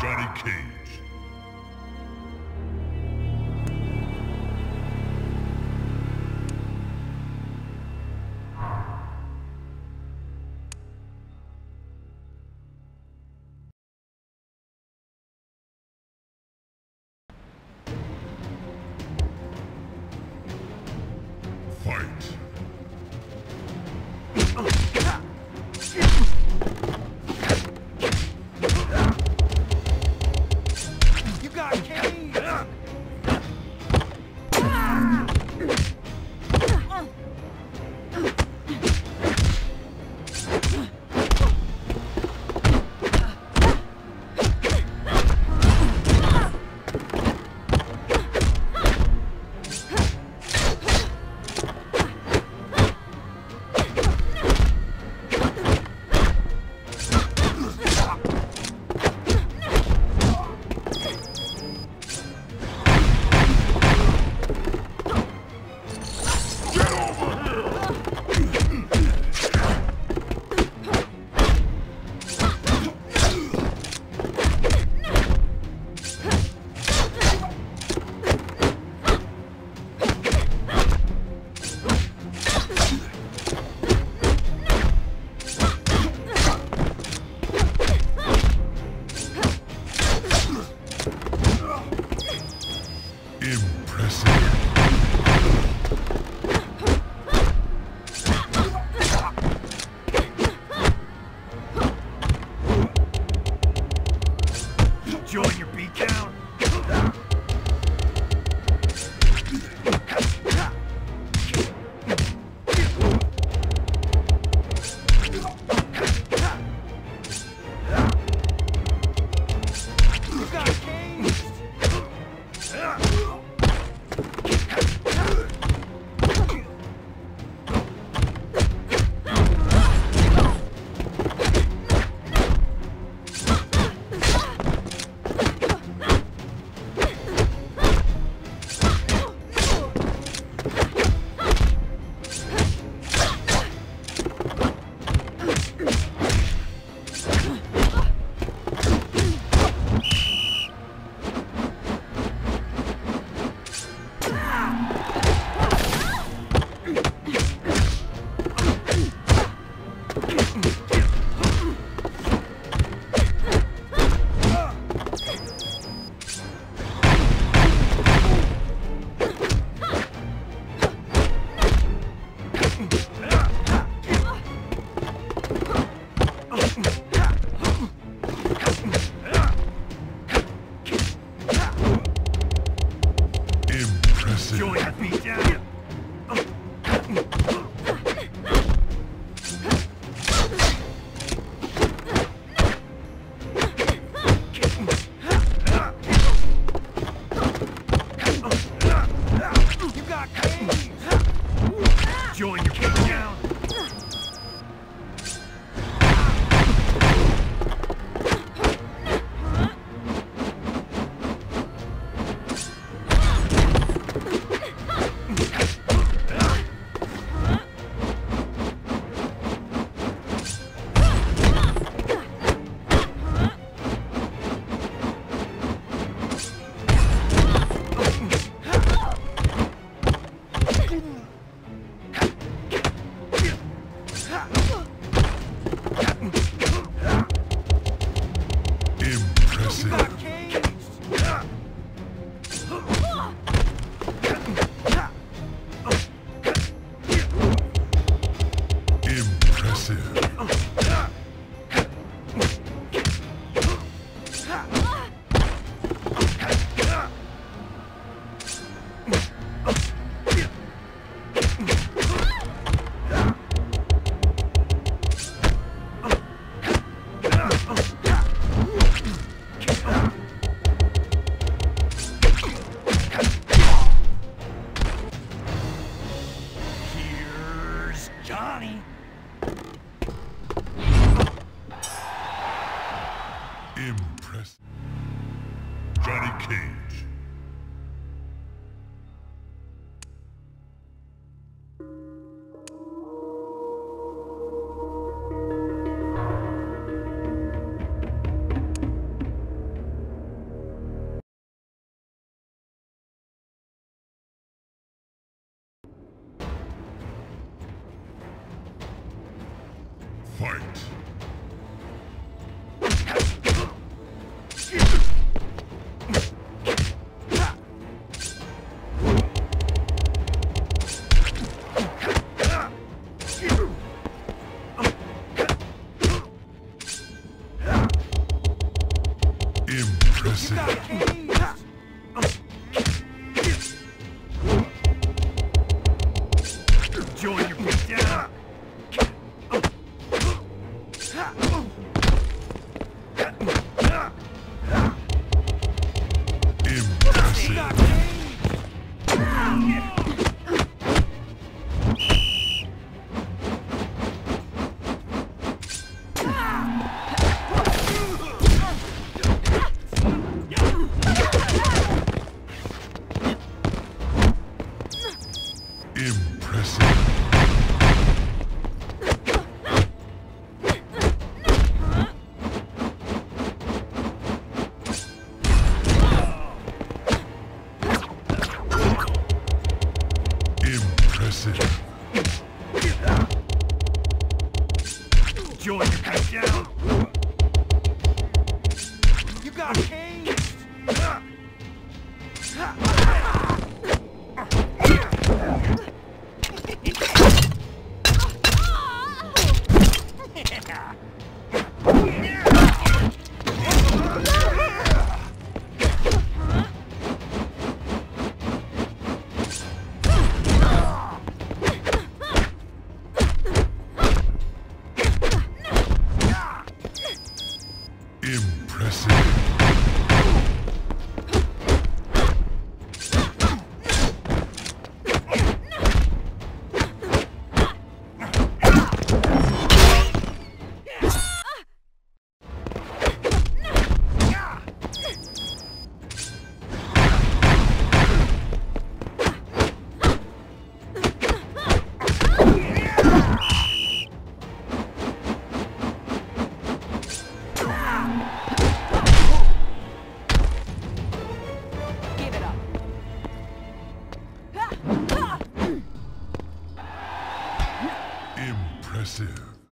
Johnny Cage. Join Impressive. Impressive.